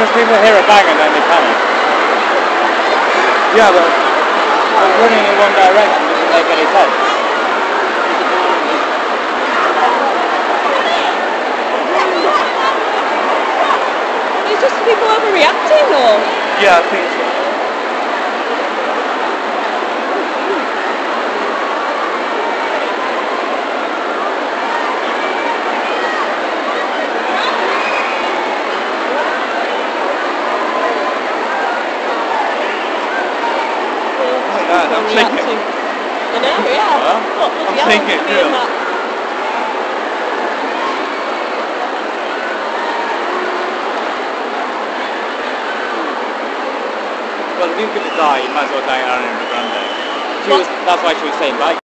because people hear a bang and then they panic. Yeah, but But running in one direction doesn't make any sense. It's just people overreacting or? yeah, I think so. That, I'm thinking. I know, yeah. Huh? What I'm thinking, yeah. that? Well, if you're going to die, you might as well die in Ariana Grande. She was, that's why she was saying bye